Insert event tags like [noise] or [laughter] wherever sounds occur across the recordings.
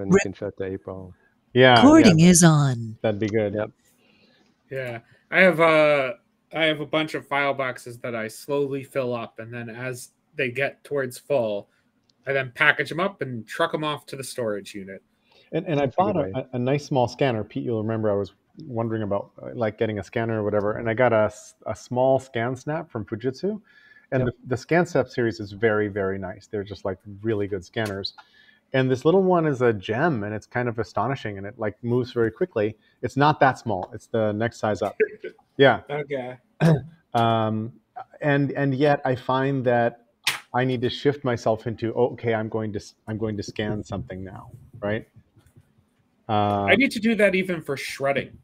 and you can shut to April. Yeah, Recording yeah, is on. that'd be good. Yep. Yeah, I have uh, I have a bunch of file boxes that I slowly fill up, and then as they get towards full, I then package them up and truck them off to the storage unit. And, and I That's a bought way. a, a nice small scanner. Pete, you'll remember I was wondering about uh, like getting a scanner or whatever, and I got a, a small ScanSnap from Fujitsu, and Yep. the, the ScanSnap series is very very nice. They're just like really good scanners, and this little one is a gem, and it's kind of astonishing, and it like moves very quickly. It's not that small. It's the next size up. [laughs] Yeah, Okay. [clears throat] um, and and yet I find that I need to shift myself into oh, okay, I'm going to i'm going to scan something now, right? Uh, I need to do that even for shredding,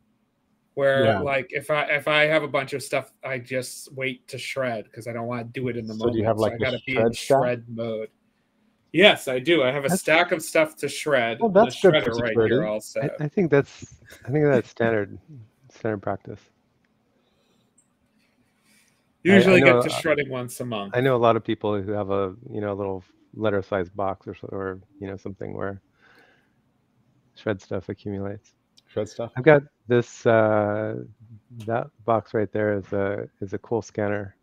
where Yeah. like if I if I have a bunch of stuff, I just wait to shred because I don't want to do it in the So do moment. you have, like, I gotta be in shred mode. Yes, I do. I have a That's- stack of stuff to shred. Well, that's good for shredder right security. here I, also. I think that's I think that's standard standard practice. Usually know, get to uh, shredding once a month. I know a lot of people who have a you know a little letter sized box or or you know something where shred stuff accumulates. shred stuff. I've got this uh, that box right there is a is a cool scanner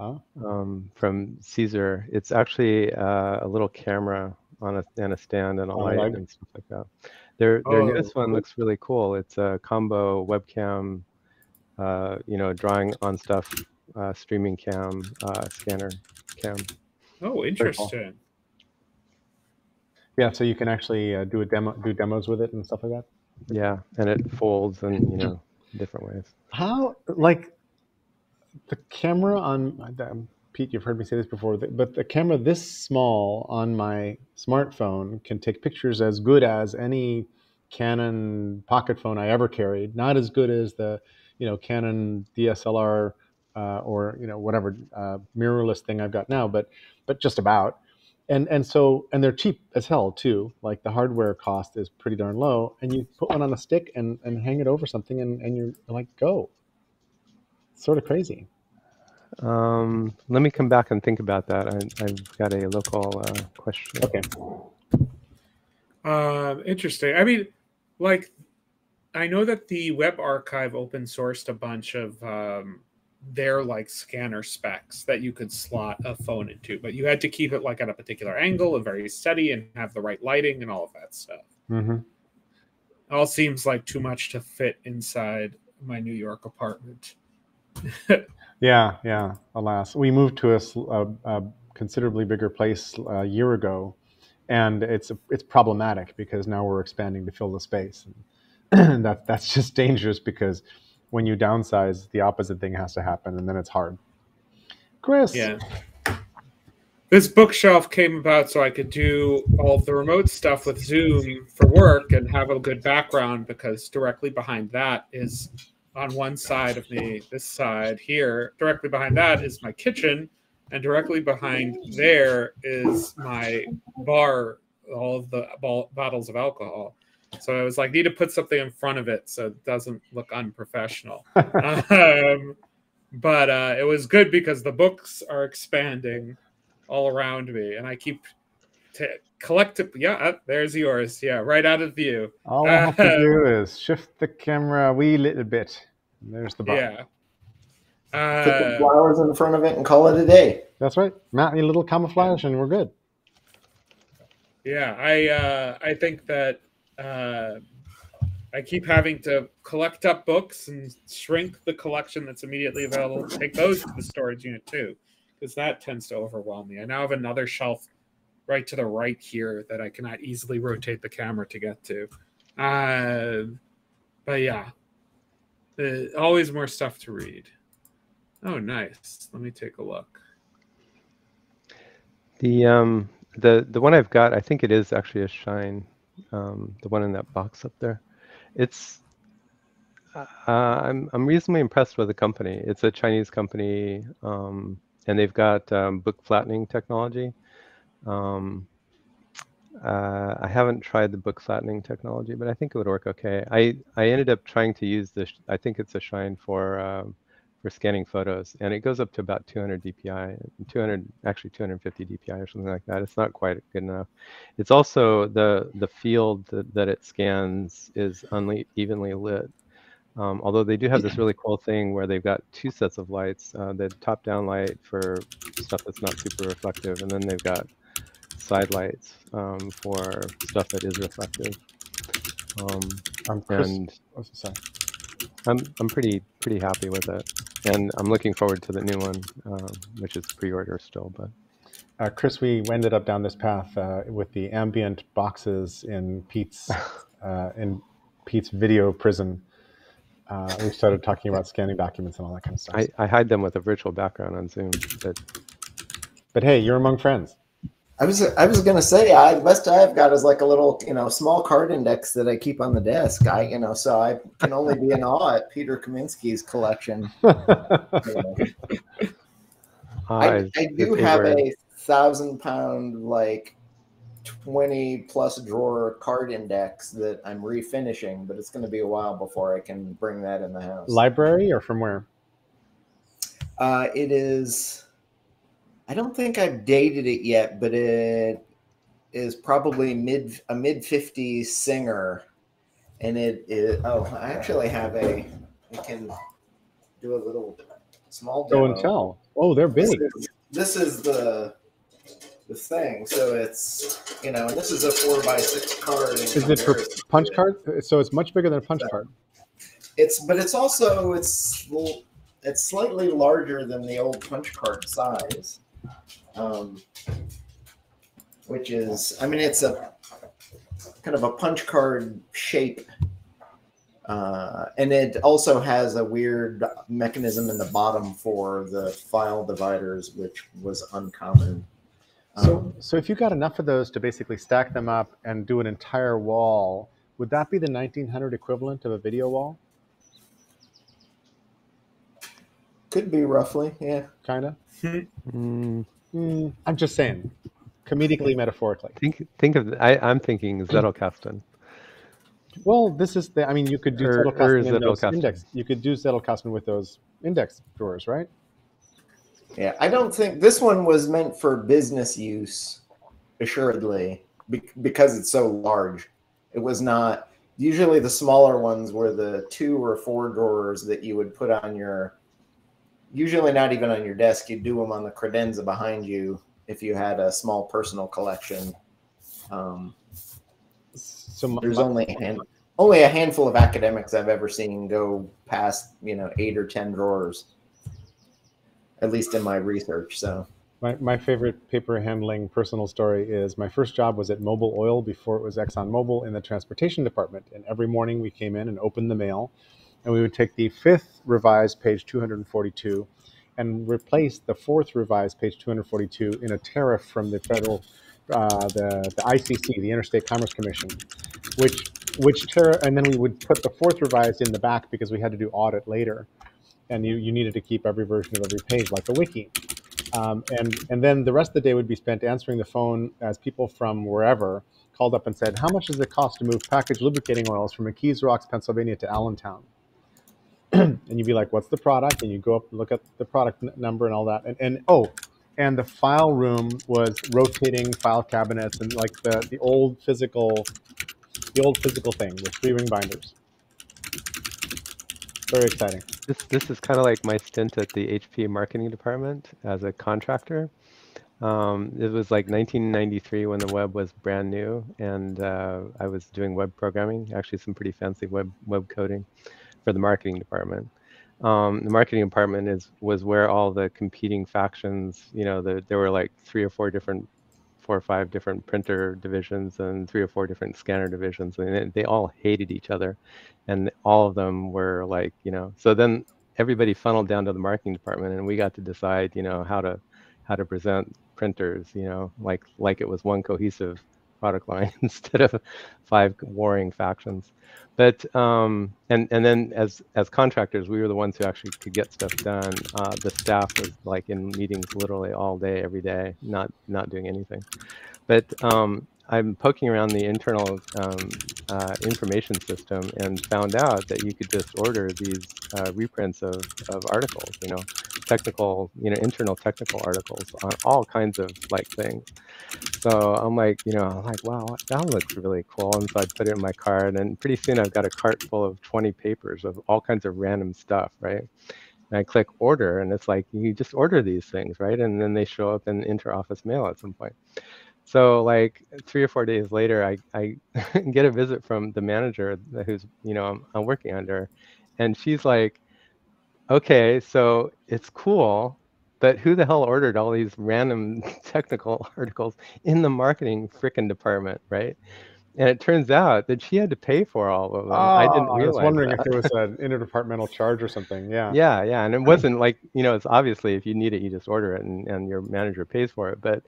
Oh, um, from CZUR. It's actually uh, a little camera on a and a stand and a Oh, light like- and stuff like that. Their their Oh, newest one looks really cool. It's a combo webcam, uh, you know, drawing on stuff, uh, streaming cam, uh, scanner cam. Oh, interesting. yeah. So you can actually uh, do a demo, do demos with it and stuff like that. Yeah, and it folds in you know different ways. How like the camera on Pete? You've heard me say this before, but the camera this small on my smartphone can take pictures as good as any Canon pocket phone I ever carried. Not as good as the you know Canon DSLR uh, or you know whatever uh, mirrorless thing I've got now, but but just about. And and so and they're cheap as hell too. Like the hardware cost is pretty darn low, and you put one on a stick and and hang it over something, and and you're like go. Sort of crazy. Um, let me come back and think about that. I, I've got a local uh, question. Okay. Um, interesting. I mean, like, I know that the Web Archive open sourced a bunch of um, their like scanner specs that you could slot a phone into, but you had to keep it like at a particular angle and very steady and have the right lighting and all of that stuff. Mm-hmm. All seems like too much to fit inside my New York apartment. Yeah, yeah. Alas, we moved to a considerably bigger place a year ago, and it's it's problematic because now we're expanding to fill the space, and [clears throat] that that's just dangerous because when you downsize, the opposite thing has to happen, and then it's hard. Chris, Yeah. This bookshelf came about so I could do all the remote stuff with Zoom for work and have a good background because directly behind that is on one side of me, this side here, directly behind that is my kitchen, and directly behind there is my bar, all of the bottles of alcohol. So I was like, need to put something in front of it so it doesn't look unprofessional. [laughs] um, but uh, it was good because the books are expanding all around me, and I keep t- collective. Yeah, uh, there's yours. Yeah, right out of view. all I have to do is shift the camera a wee little bit. And there's the button. Yeah. Put the Uh, flowers in front of it and call it a day. That's right. Matt, a little camouflage, and we're good. yeah, I uh, I think that uh, I keep having to collect up books and shrink the collection that's immediately available. Take those to the storage unit too, because that tends to overwhelm me. I now have another shelf right to the right here that I cannot easily rotate the camera to get to. Uh, but yeah, uh, always more stuff to read. Oh, nice. Let me take a look. The um the the one I've got, I think it is actually a Shine. Um, the one in that box up there. It's uh, I'm I'm reasonably impressed with the company. It's a Chinese company, um, and they've got um, book flattening technology. Um, uh, I haven't tried the book flattening technology, but I think it would work okay. I I ended up trying to use this. I think it's a Shine for um, for scanning photos, and it goes up to about 200 DPI, 200 actually 250 DPI or something like that. It's not quite good enough. It's also the the field that, that it scans is unevenly lit. Um, although they do have this really cool thing where they've got two sets of lights, uh, the top-down light for stuff that's not super reflective, and then they've got side lights um, for stuff that is reflective. Um, Chris, and oh, sorry. I'm I'm pretty pretty happy with it, and I'm looking forward to the new one, um, which is pre-order still. But Uh, Chris, we ended up down this path uh, with the ambient boxes in Pete's [laughs] uh, in Pete's video prison. Uh, we started talking about scanning documents and all that kind of stuff. I, I hide them with a virtual background on Zoom. But but hey, you're among friends. I was I was gonna say I the best I've got is like a little you know small card index that I keep on the desk. I you know so I can only be in awe at Peter Kaminski's collection. [laughs] You know. I, I do have a thousand pound like twenty plus drawer card index that I'm refinishing, but it's going to be a while before I can bring that in the house. Library or from where? Uh, it is. I don't think I've dated it yet, but it is probably mid a mid fifties singer, and it is. Oh, I actually have a. I can do a little small Go demo. and tell. Oh, they're This big. is, this is the the thing. So it's you know, this is a four by six card. Is it for punch card? So it's much bigger than a punch card. It's but it's also it's it's slightly larger than the old punch card size, um, which is I mean it's a kind of a punch card shape, uh, and it also has a weird mechanism in the bottom for the file dividers, which was uncommon. So, Um, so if you got enough of those to basically stack them up and do an entire wall, would that be the 1900 equivalent of a video wall? Could be roughly, yeah. Kind of. Mm, Mm, I'm just saying, comedically, metaphorically. think think of I, I'm thinking Zettelkasten. Well, this is the. I mean, you could do Or- or Zettelkasten in those index. You could do Zettelkasten with those index drawers, right? Yeah, I don't think this one was meant for business use, assuredly, be- because it's so large. It was not. Usually, the smaller ones were the two or four drawers that you would put on your. Usually, not even on your desk. You'd do them on the credenza behind you if you had a small personal collection. Um, So my, there's only a hand, only a handful of academics I've ever seen go past you know eight or ten drawers, at least in my research. So. My, my favorite paper handling personal story is my first job was at Mobil Oil before it was ExxonMobil in the transportation department. And every morning we came in and opened the mail, and we would take the fifth revised page 242 and replace the fourth revised page 242 in a tariff from the federal, uh, the, the ICC, the Interstate Commerce Commission, which which tariff, and then we would put the fourth revised in the back because we had to do audit later, and you, you needed to keep every version of every page like a wiki. Um, and and then the rest of the day would be spent answering the phone as people from wherever called up and said, "How much does it cost to move packaged lubricating oils from McKees Rocks, Pennsylvania, to Allentown?" [clears throat] and you'd be like, "What's the product?" And you go up and look at the product number and all that. And, and oh, and the file room was rotating file cabinets and like the the old physical, the old physical thing with three ring binders. Very exciting. This this is kind of like my stint at the HP marketing department as a contractor. Um, it was like 1993 when the web was brand new, and uh, I was doing web programming, actually some pretty fancy web web coding for the marketing department. Um, the marketing department is was where all the competing factions, you know, the, there were like three or four different, four or five different printer divisions and three or four different scanner divisions, and they, they all hated each other, and all of them were like, you know, so then everybody funneled down to the marketing department, and we got to decide, you know, how to how to present printers, you know, like like it was one cohesive product line [laughs] instead of five warring factions. But um, and and then as as contractors, we were the ones who actually could get stuff done. Uh, the staff was like in meetings literally all day, every day, not not doing anything. But um, I'm poking around the internal um, uh, information system and found out that you could just order these uh, reprints of, of articles, you know, technical, you know, internal technical articles on all kinds of like things. So I'm like, you know, I'm like, wow, that looks really cool. And so I put it in my cart, and pretty soon I've got a cart full of 20 papers of all kinds of random stuff, right? And I click order, and it's like you just order these things, right? And then they show up in inter-office mail at some point. So like three or four days later, I, I [laughs] get a visit from the manager who's you know I'm, I'm working under, and she's like, okay, so it's cool, but who the hell ordered all these random [laughs] technical [laughs] articles in the marketing frickin' department, right? And it turns out that she had to pay for all of them. Oh, I didn't realize. I was wondering that. if there was an interdepartmental charge or something. Yeah. Yeah, yeah, and it wasn't like you know, it's obviously if you need it, you just order it, and, and your manager pays for it. But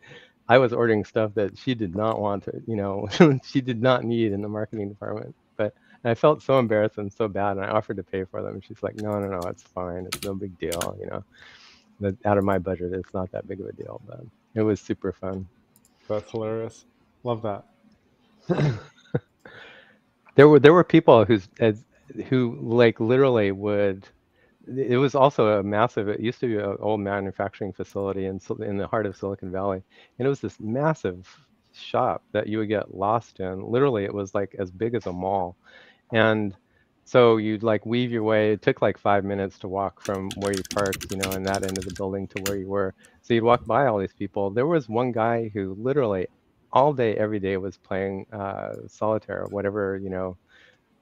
I was ordering stuff that she did not want to, you know, [laughs] she did not need in the marketing department. But I felt so embarrassed and so bad, and I offered to pay for them. And she's like, "No, no, no, it's fine. It's no big deal. You know, that out of my budget, it's not that big of a deal." But it was super fun. That's hilarious. Love that. [laughs] there were there were people who's as, who like literally would it was also a massive it used to be an old manufacturing facility in in the heart of silicon valley and it was this massive shop that you would get lost in. Literally it was like as big as a mall. And so you'd like weave your way it took like five minutes to walk from where you parked you know in that end of the building to where you were. So you'd walk by all these people. There was one guy who literally all day every day was playing uh, solitaire whatever you know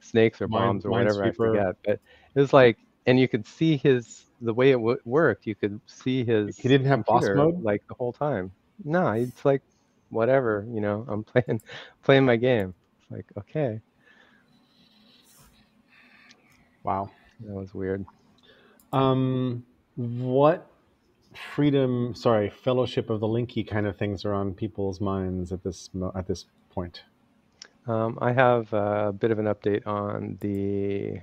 snakes or bombs or whatever i forget. But it was like and you could see his the way it w- worked. You could see his. He didn't have boss mode like the whole time. No, it's like whatever. You know, I'm [laughs] playing playing my game. It's like okay. Wow, that was weird. Um, what freedom? Sorry, fellowship of the Linky kind of things are on people's minds at this at this point. Um, I have a bit of an update on the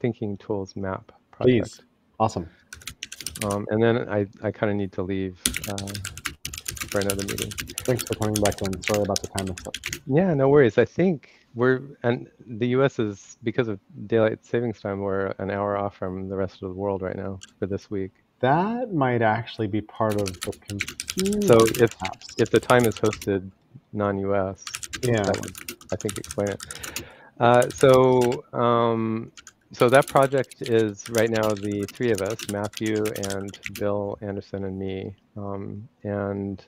Thinking Tools map project. Please. Awesome. Um, and then I, I kind of need to leave uh, for another meeting. Thanks for coming back in. Sorry about the time. Yeah, no worries. I think we're, and the US is, because of daylight savings time, we're an hour off from the rest of the world right now for this week. That might actually be part of the computer. So if, if the time is hosted non-US, yeah. would, I think, explain it. Uh, so um, so that project is right now the three of us, Matthew and Bill Anderson and me. Um, and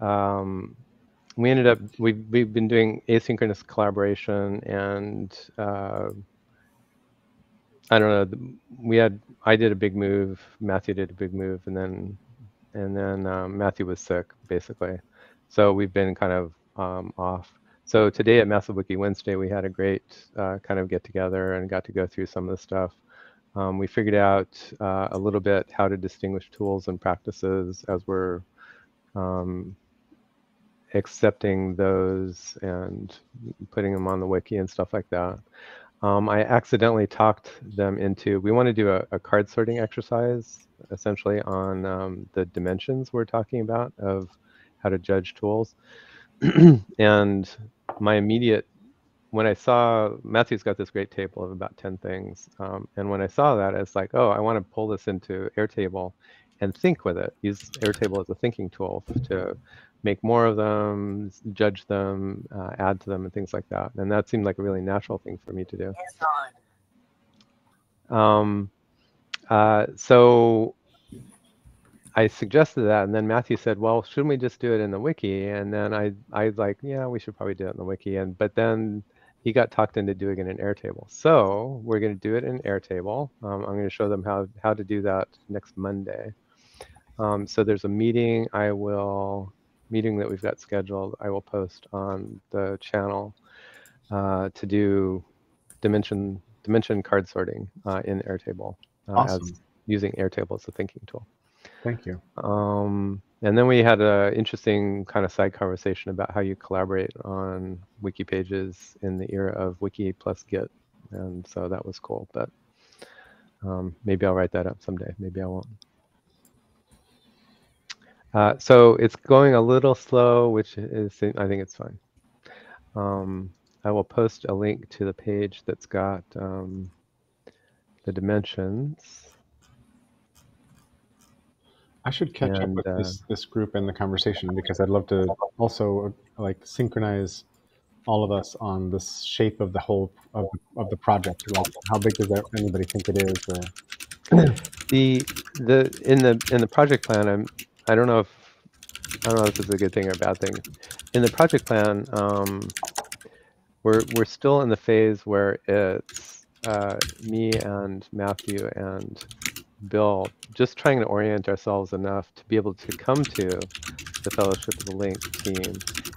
um, we ended up, we've, we've been doing asynchronous collaboration and uh, I don't know, we had, I did a big move, Matthew did a big move, and then, and then um, Matthew was sick, basically. So we've been kind of um, off. So today at Massive Wiki Wednesday, we had a great uh, kind of get together and got to go through some of the stuff. Um, we figured out uh, a little bit how to distinguish tools and practices as we're um, accepting those and putting them on the wiki and stuff like that. Um, I accidentally talked them into, we want to do a, a card sorting exercise essentially on um, the dimensions we're talking about of how to judge tools. [clears throat] and my immediate when I saw Matthew's got this great table of about 10 things. Um, and when I saw that, it's like, oh, I want to pull this into Airtable and think with it. Use Airtable as a thinking tool to make more of them, judge them, uh, add to them, and things like that. And that seemed like a really natural thing for me to do. Um, uh, so I suggested that, and then Matthew said, "Well, shouldn't we just do it in the wiki?" And then I, I was like, "Yeah, we should probably do it in the wiki." And but then he got talked into doing it in Airtable. So we're going to do it in Airtable. Um, I'm going to show them how how to do that next Monday. Um, so there's a meeting. I will meeting that we've got scheduled. I will post on the channel uh, to do dimension dimension card sorting uh, in Airtable uh, awesome. as using Airtable as a thinking tool. Thank you. Um, and then we had an interesting kind of side conversation about how you collaborate on wiki pages in the era of wiki plus git. And so that was cool, but um, maybe I'll write that up someday. Maybe I won't. Uh, so it's going a little slow, which is, I think it's fine. Um, I will post a link to the page that's got um, the dimensions. I should catch up with uh, this this group and the conversation because I'd love to also uh, like synchronize all of us on the shape of the whole of, of the project. Like, how big does that, anybody think it is? Or [clears throat] The the in the in the project plan, I'm I don't know if I don't know if this is a good thing or a bad thing. In the project plan, um, we're we're still in the phase where it's uh, me and Matthew and Bill just trying to orient ourselves enough to be able to come to the Fellowship of the Link team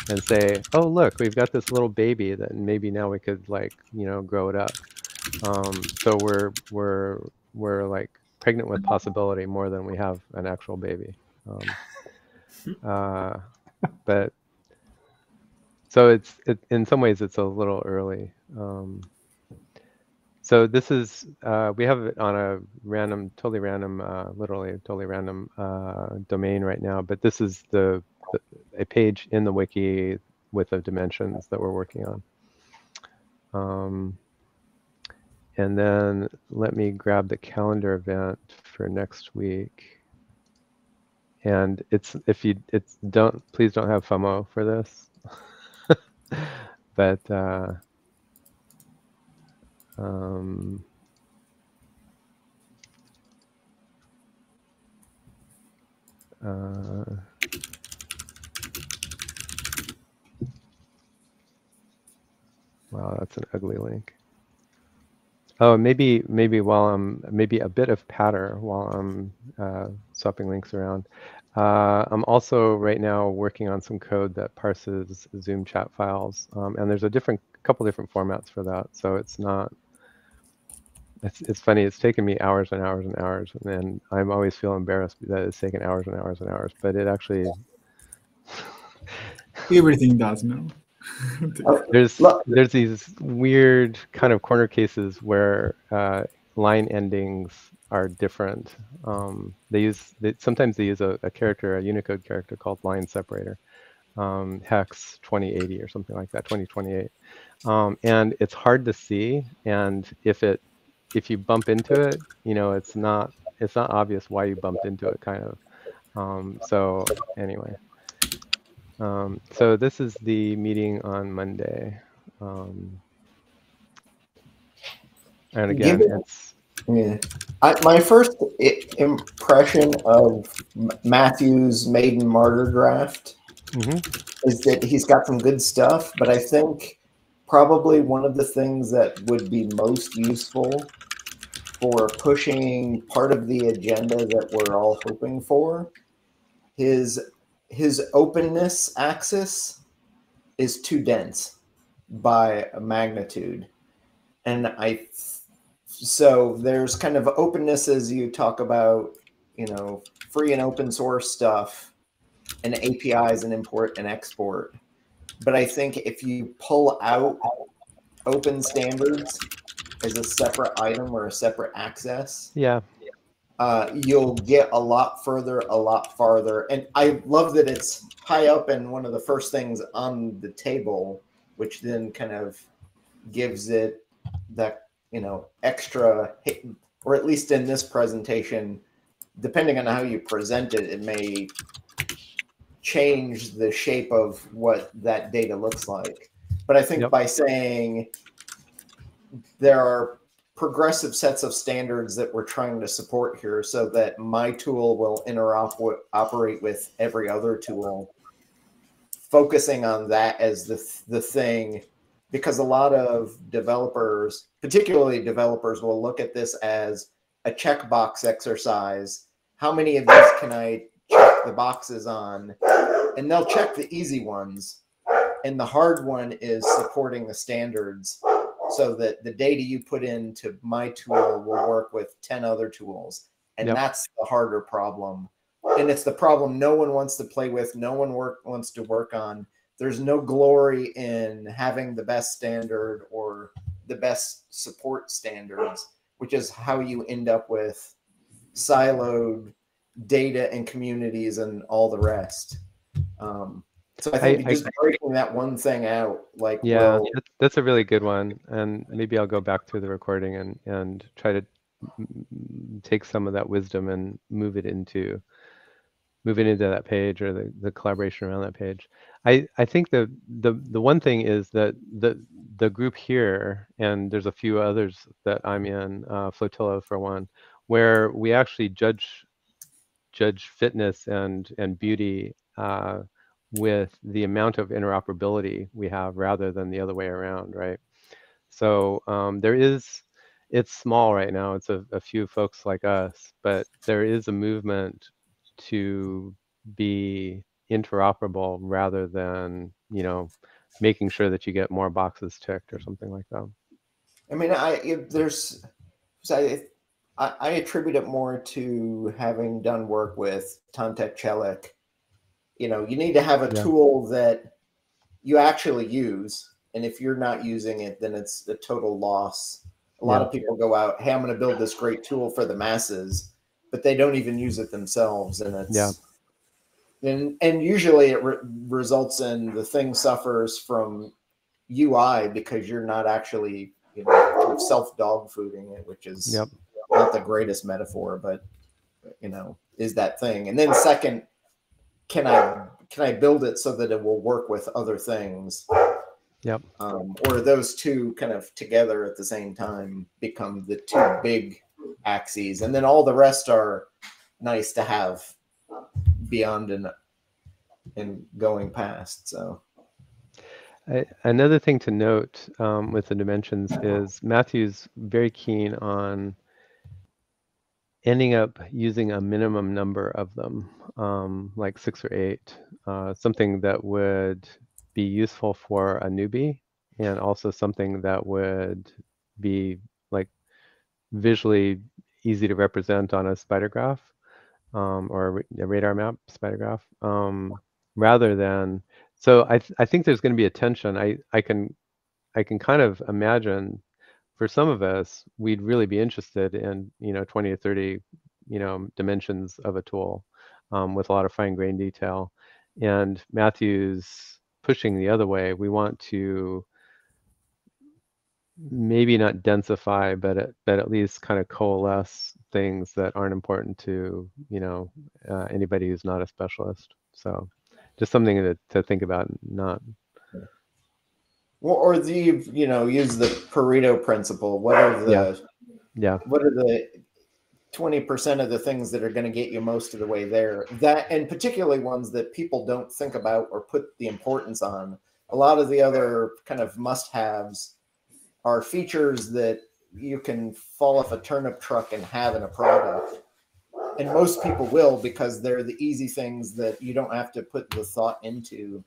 and say, "Oh, look, we've got this little baby that maybe now we could like you know grow it up." Um, so we're we're we're like pregnant with possibility more than we have an actual baby. Um, [laughs] uh, but so it's it, in some ways it's a little early. Um, so this is uh, we have it on a random, totally random, uh, literally totally random uh, domain right now. But this is the, the a page in the wiki with the dimensions that we're working on. Um, and then let me grab the calendar event for next week. And it's if you it's don't please don't have FOMO for this. [laughs] but uh, um, uh, wow, that's an ugly link. Oh, maybe maybe while I'm maybe a bit of patter while I'm uh, swapping links around. Uh, I'm also right now working on some code that parses Zoom chat files, um, and there's a different couple different formats for that. So it's not. It's it's funny. It's taken me hours and hours and hours, and then I'm always feel embarrassed that it's taken hours and hours and hours. But it actually [laughs] Everything does now. there's there's these weird kind of corner cases where uh, line endings are different. Um, they use they, sometimes they use a, a character, a Unicode character called line separator, um, hex 2080 or something like that, 2028, um, and it's hard to see. And if it if you bump into it, you know it's not it's not obvious why you bumped into it, kind of. Um, so anyway. Um, so this is the meeting on Monday. Um, and again, Given- it's Yeah. I, my first I- impression of M- Matthew's maiden martyr draft mhm, is that he's got some good stuff, but I think probably one of the things that would be most useful for pushing part of the agenda that we're all hoping for. His his openness axis is too dense by a magnitude. And i so there's kind of openness as you talk about you know free and open source stuff and apis and import and export. But i think if you pull out open standards as a separate item or a separate access yeah, uh, you'll get a lot further, a lot farther. And I love that it's high up and one of the first things on the table, which then kind of gives it that, you know, extra, hit- or at least in this presentation, depending on how you present it, it may change the shape of what that data looks like. But I think Yep. by saying there are progressive sets of standards that we're trying to support here so that my tool will interop with, operate with every other tool focusing on that as the the thing. Because a lot of developers particularly developers will look at this as a checkbox exercise. How many of these can i check the boxes on? And they'll check the easy ones. And the hard one is supporting the standards so that the data you put into my tool will work with 10 other tools. And Yep. that's the harder problem. And it's the problem no one wants to play with no one work wants to work on. There's no glory in having the best standard or the best support standards which is how you end up with siloed data and communities and all the rest. Um, So I think I- just breaking that one thing out, like Yeah, will- that's, a really good one, and maybe I'll go back through the recording and and try to take some of that wisdom and move it into move it into that page or the, the collaboration around that page. I I think the the the one thing is that the the group here and there's a few others that I'm in, uh, Flotilla for one, where we actually judge judge fitness and and beauty uh, with the amount of interoperability we have rather than the other way around, right? So um, there is, it's small right now. It's a, a few folks like us, but there is a movement to be interoperable rather than, you know, making sure that you get more boxes ticked or something like that. I mean, I if there's, I, I attribute it more to having done work with Tantek Çelik. You know, you need to have a Yeah. tool that you actually use, and if you're not using it, then it's a total loss. A lot Yeah. of people go out, "Hey, I'm going to build this great tool for the masses," but they don't even use it themselves, and it's Yeah. and and usually it re- results in the thing suffers from UI because you're not actually you know self dog fooding it, which is Yep. not the greatest metaphor, but you know is that thing. And then second, can I can I build it so that it will work with other things? Yep. Um, or those two kind of together at the same time become the two big axes, and then all the rest are nice to have beyond and and going past. So I, another thing to note um, with the dimensions is Matthew's very keen on ending up using a minimum number of them, um, like six or eight, uh, something that would be useful for a newbie and also something that would be like visually easy to represent on a spider graph um, or a radar map spider graph um, rather than so I, th- I think there's going to be a tension. I, I can I can kind of imagine for some of us we'd really be interested in you know 20 or 30 you know dimensions of a tool um, with a lot of fine grained detail. And Matthew's pushing the other way. We want to maybe not densify, but at, but at least kind of coalesce things that aren't important to you know uh, anybody who's not a specialist. So just something to, to think about, not or, the you know use the Pareto principle. What are the Yeah. yeah what are the 20% of the things that are going to get you most of the way there that and particularly ones that people don't think about or put the importance on a lot of the other kind of must haves are features that you can fall off a turnip truck and have in a product and most people will because they're the easy things that you don't have to put the thought into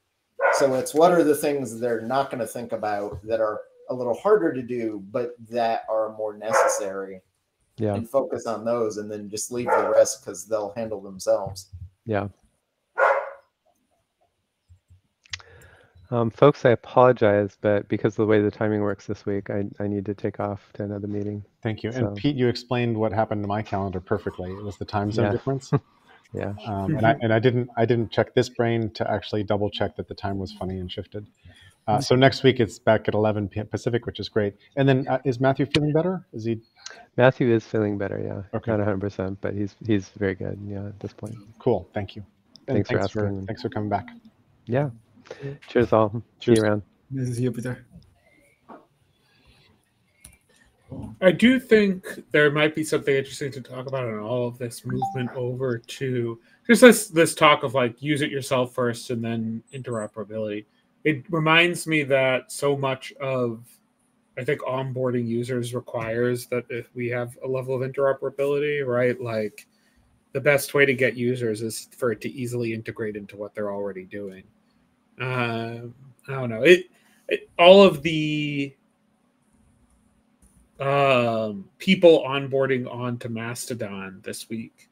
so it's what are the things they're not going to think about that are a little harder to do but that are more necessary yeah and focus on those and then just leave the rest because they'll handle themselves. Yeah. Um, folks, I apologize, but because of the way the timing works this week, I, I need to take off to another meeting. Thank you. So- And Pete, you explained what happened to my calendar perfectly. It was the time zone Yeah. difference. [laughs] Yeah. Um, and I and I didn't I didn't check this brain to actually double check that the time was funny and shifted. Uh, so next week it's back at 11 p.m. Pacific, which is great. And then uh, is Matthew feeling better? Is he Matthew is feeling better, yeah. Okay. Not 100%, but he's he's very good, yeah, at this point. cool? Thank you. And Thanks for thanks for, asking. thanks for coming back. Yeah. Cheers, all. See Cheers. you around. Nice to see you, Peter. I do think there might be something interesting to talk about in all of this movement over to just this this talk of like use it yourself first and then interoperability. It reminds me that so much of I think onboarding users requires that if we have a level of interoperability, right? Like the best way to get users is for it to easily integrate into what they're already doing. Um, I don't know. It, it all of the um, people onboarding onto Mastodon this week.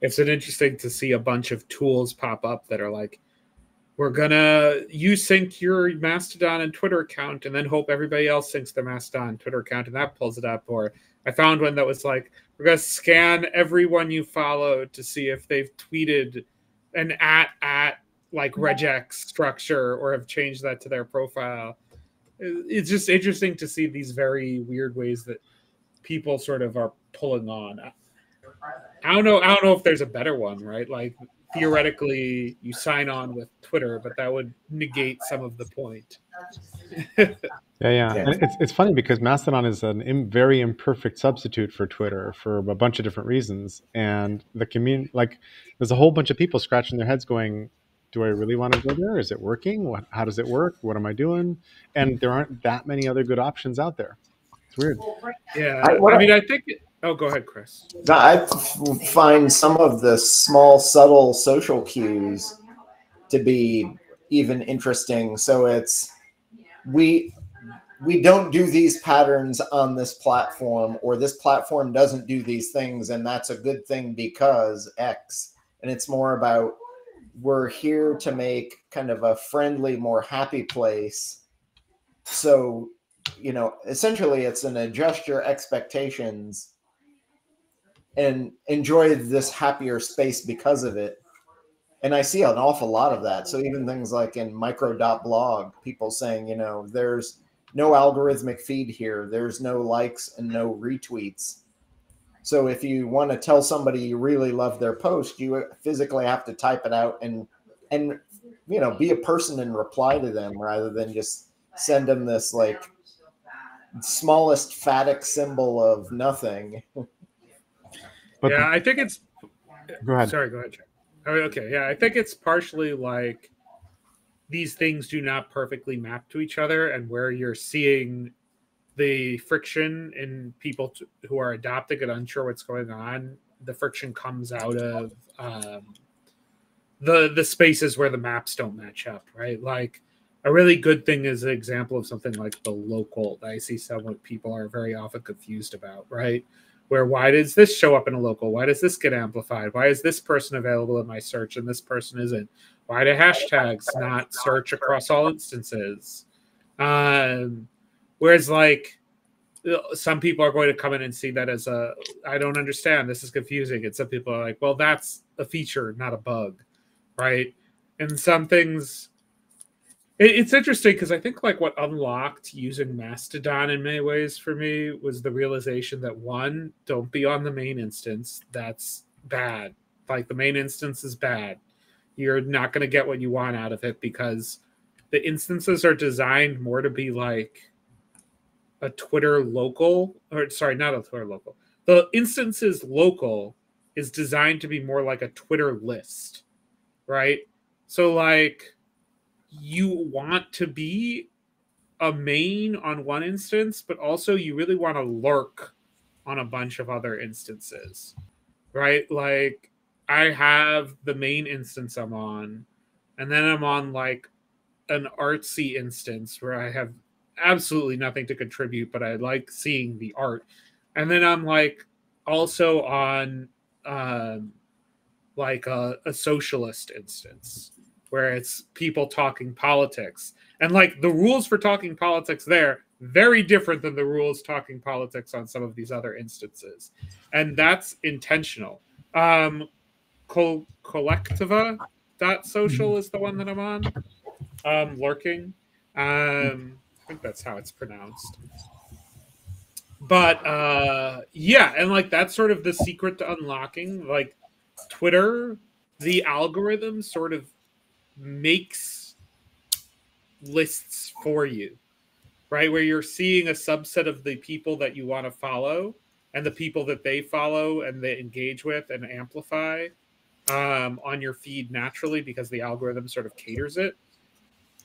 It's been interesting to see a bunch of tools pop up that are like, we're gonna you sync your Mastodon and Twitter account, and then hope everybody else syncs their Mastodon Twitter account, and that pulls it up. Or I found one that was like, we're gonna scan everyone you follow to see if they've tweeted an at at like regex structure or have changed that to their profile. It's just interesting to see these very weird ways that people sort of are pulling on. I don't know. I don't know if there's a better one, right? Like theoretically, you sign on with Twitter, but that would negate some of the point. [laughs] yeah, yeah. And it's, it's funny because Mastodon is a Im- very imperfect substitute for Twitter for a bunch of different reasons. And the community, like, there's a whole bunch of people scratching their heads going, do I really want to go there? Is it working? What, how does it work? What am I doing? And there aren't that many other good options out there. It's weird. Yeah. I, I mean, I think. It, oh, go ahead, Chris. I find some of the small, subtle social cues to be even interesting. So it's we we don't do these patterns on this platform or this platform doesn't do these things and that's a good thing because x and it's more about we're here to make kind of a friendly more happy place so you know essentially it's an adjust your expectations and enjoy this happier space because of it and I see an awful lot of that. So even things like in micro.blog, people saying, you know, there's no algorithmic feed here, there's no likes and no retweets. So if you want to tell somebody you really love their post, you physically have to type it out and and you know be a person and reply to them rather than just send them this like smallest phatic symbol of nothing. yeah, I think it's. Go ahead. Sorry, go ahead. Jack. Oh, okay, yeah, I think it's partially like these things do not perfectly map to each other, and where you're seeing the friction in people who are adopting and unsure what's going on, the friction comes out of um, the the spaces where the maps don't match up, right? Like a really good thing is an example of something like the local that I see some people are very often confused about, right? where why does this show up in a local? Why does this get amplified? Why is this person available in my search and this person isn't? Why do hashtags not search across all instances? Um, whereas, like, some people are going to come in and see that as a, I don't understand. This is confusing. And some people are like, well, that's a feature, not a bug, right? And some things, it's interesting because I think like what unlocked using Mastodon in many ways for me was the realization that one, don't be on the main instance. That's bad. Like the main instance is bad. You're not going to get what you want out of it because the instances are designed more to be like a Twitter local, or sorry, not a Twitter local. The instances local is designed to be more like a Twitter list, right? So like you want to be a main on one instance, but also you really want to lurk on a bunch of other instances, right? Like I have the main instance I'm on, and then I'm on like an artsy instance where I have absolutely nothing to contribute, but I like seeing the art. And then I'm like also on um, like a, a socialist instance where it's people talking politics. And like the rules for talking politics there, very different than the rules talking politics on some of these other instances. And that's intentional. Um, Col- Kolektiva dot social is the one that I'm on. Um, lurking. Um, think that's how it's pronounced. But uh, yeah, and like that's sort of the secret to unlocking. Like Twitter, the algorithm sort of makes lists for you, right? Where you're seeing a subset of the people that you want to follow and the people that they follow and they engage with and amplify um, on your feed naturally because the algorithm sort of caters it.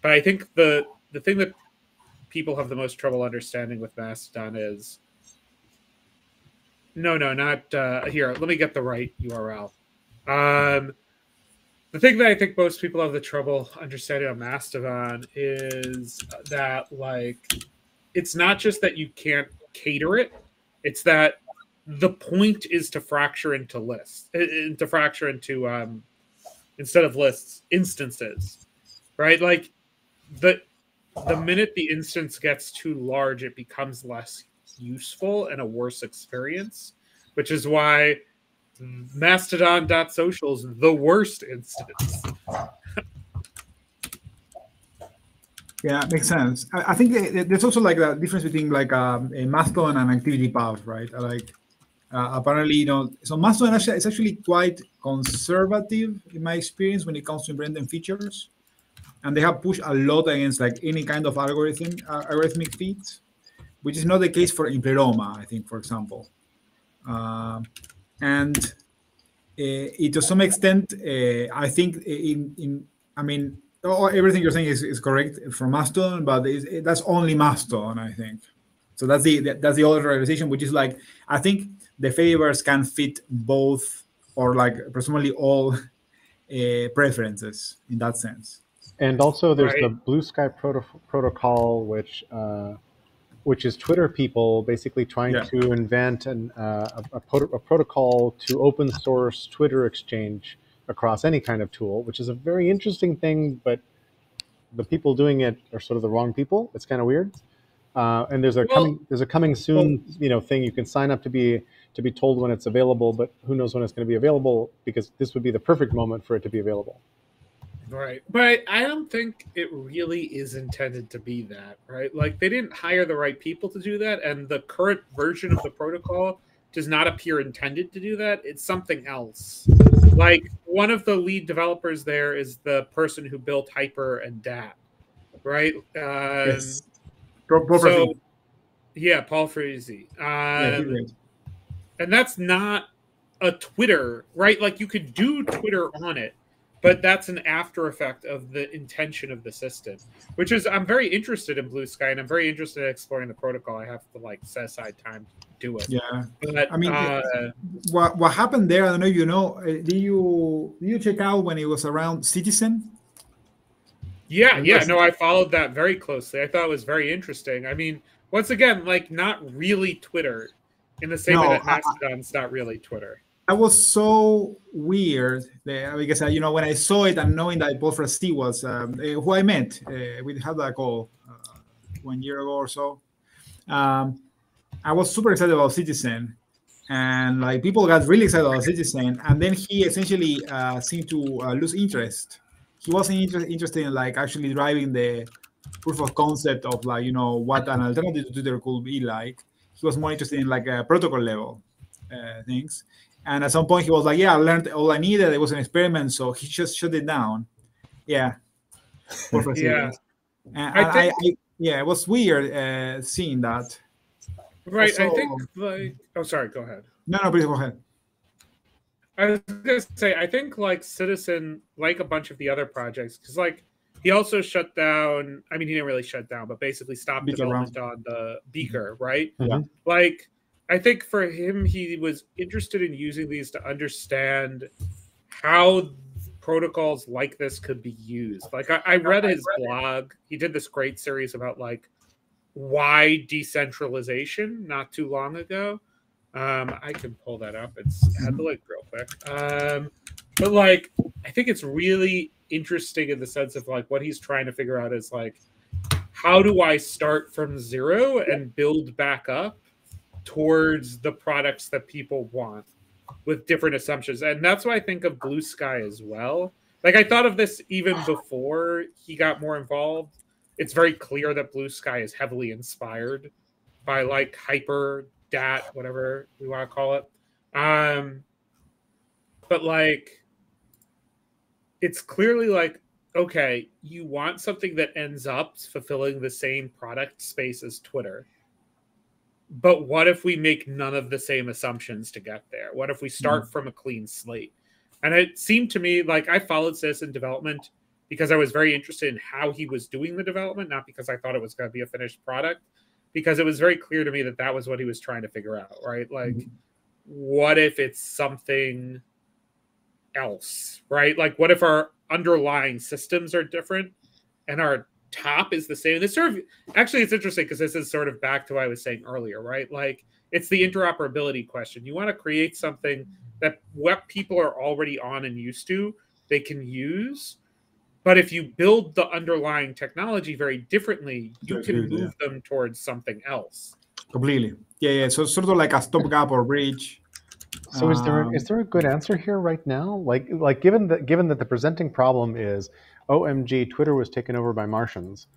But I think the the thing that people have the most trouble understanding with Mastodon is no, no, not uh, here. Let me get the right URL. Um, the thing that I think most people have the trouble understanding on Mastodon is that like it's not just that you can't cater it; it's that the point is to fracture into lists, to fracture into um, instead of lists, instances, right? Like the the minute the instance gets too large, it becomes less useful and a worse experience, which is why Mastodon.social is the worst instance. [laughs] Yeah, makes sense. I, I think there's also like a difference between like um, a Mastodon and activity ActivityPub, right? Like uh, apparently, you know, so Mastodon actually is actually quite conservative in my experience when it comes to implementing features, and they have pushed a lot against like any kind of algorithm uh, algorithmic feeds, which is not the case for Pleroma, I think, for example. Uh, and uh, it, to some extent, uh, I think in in I mean oh, everything you're saying is, is correct for Mastodon, but it, that's only Mastodon, I think. So that's the that's the other realization, which is like I think the favors can fit both or like presumably all uh, preferences in that sense. And also, there's right. the Blue Sky proto- protocol, which uh, which is Twitter people basically trying yeah. to invent an, uh, a, a, a, protocol to open source Twitter exchange across any kind of tool, which is a very interesting thing, but the people doing it are sort of the wrong people. It's kind of weird. Uh, and there's a well, coming there's a coming soon you know thing you can sign up to be to be told when it's available, but who knows when it's going to be available because this would be the perfect moment for it to be available. Right. But I don't think it really is intended to be that, right? Like they didn't hire the right people to do that and the current version of the protocol does not appear intended to do that. It's something else. Like one of the lead developers there is the person who built Hyper and Dat, right? Um, yes. So, yeah, Paul Frazee. Um, yeah, and that's not a Twitter, right? Like you could do Twitter on it, but that's an after effect of the intention of the system which is i'm very interested in blue sky and i'm very interested in exploring the protocol. I have to like set aside time to do it. Yeah. But i mean uh, what what happened there i don't know you know uh, did you did you check out when it was around citizen? Yeah yeah no i followed that very closely. I thought it was very interesting. I mean once again like not really twitter in the same no, way that mastodon's I, not really twitter that was so weird because uh, you know when I saw it and knowing that Paul Frazee was um, uh, who I met, uh, we had that call uh, one year ago or so. Um, I was super excited about Citizen, and like people got really excited about Citizen, and then he essentially uh, seemed to uh, lose interest. He wasn't inter- interested in like actually driving the proof of concept of like you know what an alternative to Twitter could be like. He was more interested in like a protocol level things and at some point, he was like, "Yeah, I learned all I needed. It was an experiment, so he just shut it down." Yeah. [laughs] yeah. And I, think, I, I, yeah, it was weird uh, seeing that. Right. Also, I think like. Oh, sorry. Go ahead. No, no, please go ahead. I was gonna say, I think like Citizen, like a bunch of the other projects, because like he also shut down. I mean, he didn't really shut down, but basically stopped Beaker development round. on the Beaker, right? Yeah. Like I think for him, he was interested in using these to understand how protocols like this could be used. Like I, I read his blog. He did this great series about like why decentralization not too long ago. Um, I can pull that up. It's had the link real quick. Um, but like, I think it's really interesting in the sense of like what he's trying to figure out is like, how do I start from zero and build back up towards the products that people want with different assumptions. And that's why I think of Blue Sky as well. Like I thought of this even before he got more involved. It's very clear that Blue Sky is heavily inspired by like hyper dat, whatever we want to call it. Um but like it's clearly like okay, you want something that ends up fulfilling the same product space as Twitter but what if we make none of the same assumptions to get there? What if we start mm. from a clean slate? And it seemed to me like I followed Citizen development because I was very interested in how he was doing the development, not because I thought it was going to be a finished product, because it was very clear to me that that was what he was trying to figure out, right? Like, mm. what if it's something else, right? Like, what if our underlying systems are different and our top is the same. This sort of actually it's interesting because this is sort of back to what I was saying earlier, right? Like it's the interoperability question. You want to create something that what people are already on and used to, they can use. But if you build the underlying technology very differently, you can move yeah. them towards something else. Completely. Yeah, yeah. So sort of like a stopgap or bridge. So is there um, is there a good answer here right now? Like like given that given that the presenting problem is OMG, Twitter was taken over by Martians.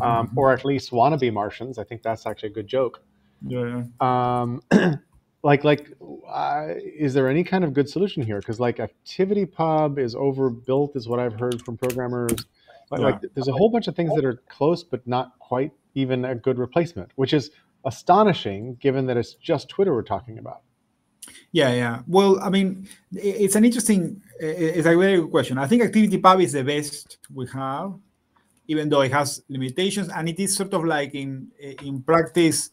um, or at least wannabe Martians. I think that's actually a good joke. yeah. Um, [clears throat] like, like, uh, is there any kind of good solution here? Because like ActivityPub is overbuilt, is what I've heard from programmers. Like, like, there's a whole bunch of things that are close, but not quite even a good replacement, which is astonishing given that it's just Twitter we're talking about. Yeah, yeah. Well, I mean, it's an interesting, it's a very good question. I think ActivityPub is the best we have, even though it has limitations, and it is sort of like in in practice,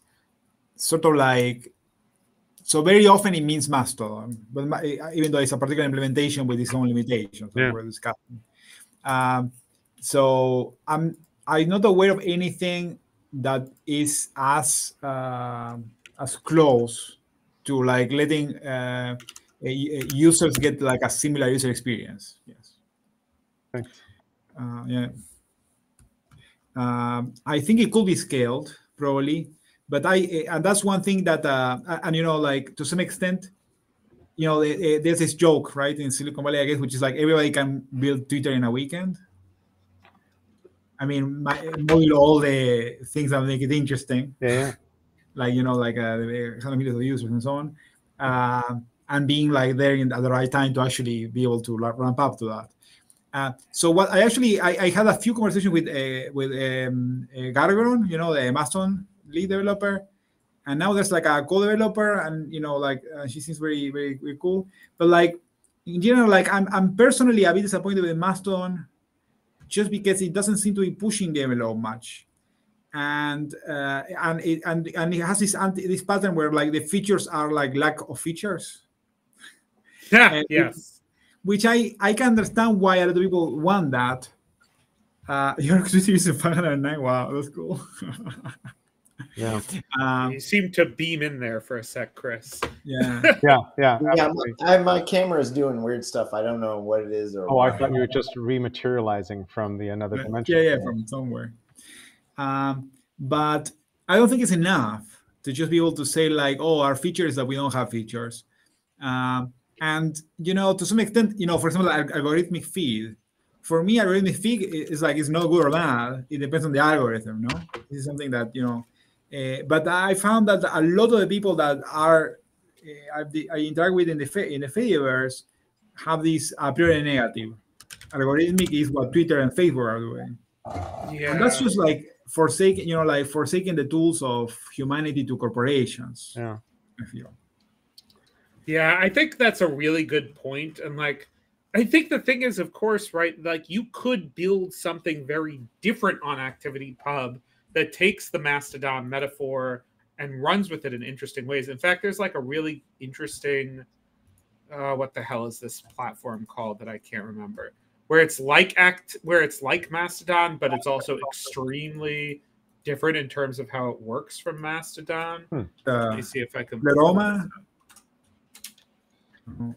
sort of like. So very often it means Mastodon, but even though it's a particular implementation with its own limitations, Yeah. we're discussing. Um, so I'm I'm not aware of anything that is as uh, as close to like letting uh, users get like a similar user experience. Yes. Thanks. Uh, yeah. Um, I think it could be scaled probably, but I and that's one thing that uh, and you know like to some extent, you know, eh, eh, there's this joke right in Silicon Valley, I guess, which is like everybody can build Twitter in a weekend. I mean, my, model all the things that make it interesting yeah. Like you know, like uh, the of users and so on, uh, and being like there in, at the right time to actually be able to ramp up to that. Uh, so what I actually I, I had a few conversations with uh, with um, uh, you know, the Mastodon lead developer, and now there's like a co-developer, and you know, like uh, she seems very very very cool. But like in general, like I'm I'm personally a bit disappointed with Mastodon, just because it doesn't seem to be pushing the envelope much and uh, and it and, and it has this anti, this pattern where like the features are like lack of features, Yeah, And yes. which I I can understand why a lot of people want that. Uh, your Twitter is 509. Wow, that's cool. [laughs] Yeah, um, You seem to beam in there for a sec, Chris. yeah, [laughs] yeah, yeah. Yeah, my, I, my camera is doing weird stuff. I don't know what it is or. Oh, I thought you were just rematerializing from the another dimension. yeah, yeah, from somewhere. Um, but I don't think it's enough to just be able to say like, oh, our feature is that we don't have features. Um, and you know, to some extent, you know, for example, al- algorithmic feed. For me, algorithmic feed is like it's not good or bad. It depends on the algorithm. No, this is something that you know. Uh, but I found that a lot of the people that are uh, I, I interact with in the fa- in the Fediverse have this a priori negative. Algorithmic is what Twitter and Facebook are doing. Yeah. And that's just like forsaking, you know, like forsaking the tools of humanity to corporations. Yeah. I feel. Yeah, I think that's a really good point. And like, I think the thing is, of course, right? Like, you could build something very different on Activity Pub that takes the Mastodon metaphor and runs with it in interesting ways. In fact, there's like a really interesting, uh, what the hell is this platform called that I can't remember? Where it's like Act, where it's like Mastodon, but it's also extremely different in terms of how it works from Mastodon. Let Uh, me see if I can. Pleroma.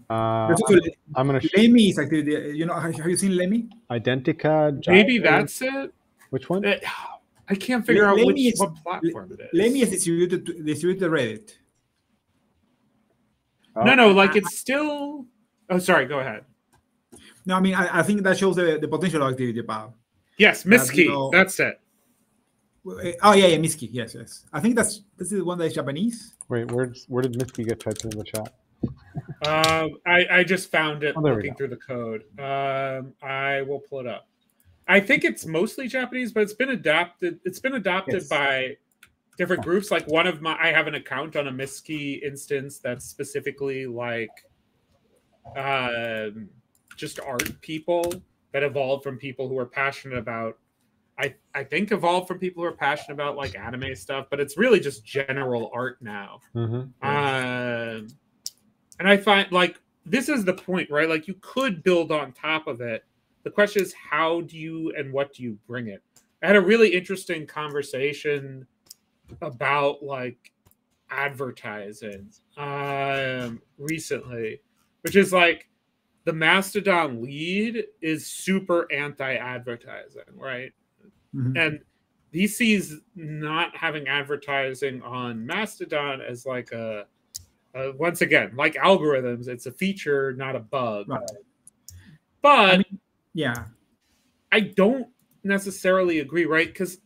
Uh, There's also I'm gonna sh- Lemmy is activity. You know, have have you seen Lemmy? Identica. Maybe Gyro? that's it. which one? Uh, I can't figure out Lemmy which is- what platform it is. Lemmy is distributed to, distributed to Reddit. no, no, like it's still. Oh, sorry. Go ahead. No, I mean, I, I think that shows the, the potential of activity power. Yes, Misskey. you know- That's it. Oh yeah, yeah, Misskey. Yes, yes. I think that's this is the one that is Japanese. Wait, where where did Misskey get typed in the chat? Um, I I just found it Oh, looking through the code. Um, I will pull it up. I think it's mostly Japanese, but it's been adapted. It's been adopted Yes. by different groups. Like one of my, I have an account on a Misskey instance that's specifically like um, just art people that evolved from people who are passionate about. I I think evolved from people who are passionate about like anime stuff, but it's really just general art now. Mm-hmm. Um, and I find like this is the point, right? Like you could build on top of it. The question is, how do you and what do you bring it? I had a really interesting conversation about like advertising um, recently, which is like the Mastodon lead is super anti-advertising, right? Mhm. and he sees not having advertising on Mastodon as like a, a once again like algorithms, it's a feature, not a bug. Right. But I Yeah. I don't necessarily agree, right? Because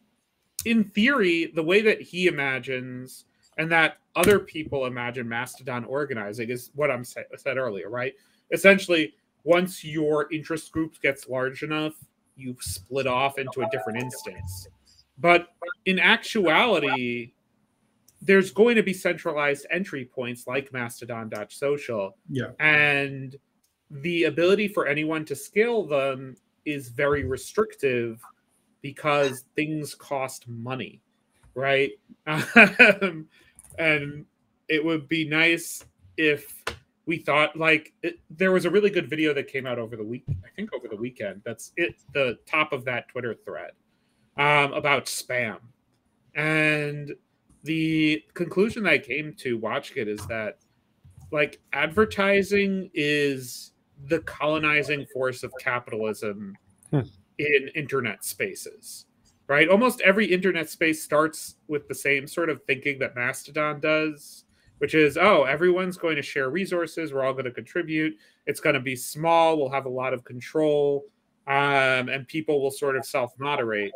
in theory, the way that he imagines and that other people imagine Mastodon organizing is what I'm say, said earlier, right? Essentially, once your interest group gets large enough, you split off into a different instance. But in actuality, there's going to be centralized entry points like mastodon.social. Yeah. And the ability for anyone to scale them is very restrictive because things cost money, right? [laughs] Um, and it would be nice if we thought like it, there was a really good video that came out over the week i think over the weekend. That's it the top of that twitter thread um, about spam. And the conclusion that i came to watching it is that like advertising is the colonizing force of capitalism Hmm. in internet spaces right? Almost every internet space starts with the same sort of thinking that mastodon does which is oh everyone's going to share resources. We're all going to contribute. It's going to be small. We'll have a lot of control um, and people will sort of self-moderate.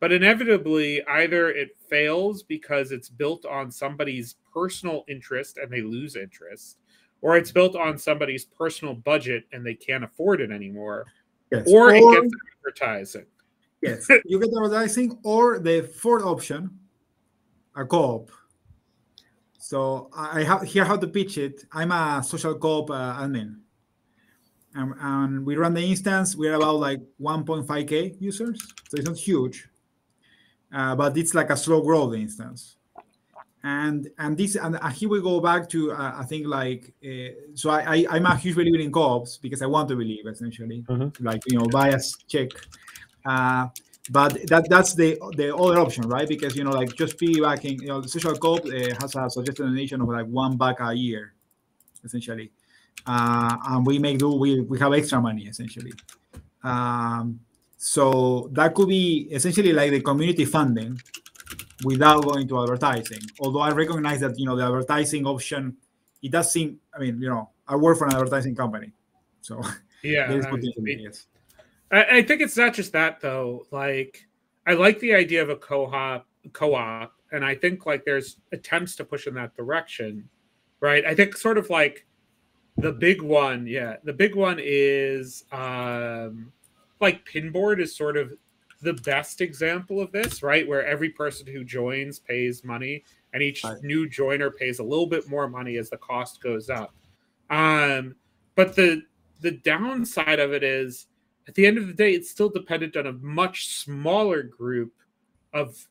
But inevitably either it fails because it's built on somebody's personal interest and they lose interest or it's built on somebody's personal budget and they can't afford it anymore Yes. or, it gets advertising. Yes, you get advertising, or the fourth option, a co-op. So I have here how to pitch it. I'm a social co-op uh, admin, and, and we run the instance. We're about like 1.5k users, so it's not huge, uh, but it's like a slow growth instance. And and this and here we go back to uh, I think like uh, so I, I I'm a huge believer in co-ops because I want to believe essentially Mhm. like you know bias check uh, but that that's the the other option, right? Because you know, like just piggybacking, you know, the social co-op uh, has a suggested donation of like one buck a year, essentially, uh, and we make do we we have extra money essentially. Um, so that could be essentially like the community funding without going to advertising. Although I recognize that you know the advertising option, it does seem. I mean, you know, I work for an advertising company, so [laughs] yeah I mean, potential. Yes. I, I think it's not just that though. Like, I like the idea of a co-op, co-op, and I think like there's attempts to push in that direction, right? I think sort of like the big one, yeah, the big one is um, like Pinboard is sort of the best example of this, right? Where every person who joins pays money, and each Right. new joiner pays a little bit more money as the cost goes up. Um, but the the downside of it is at the end of the day, it's still dependent on a much smaller group of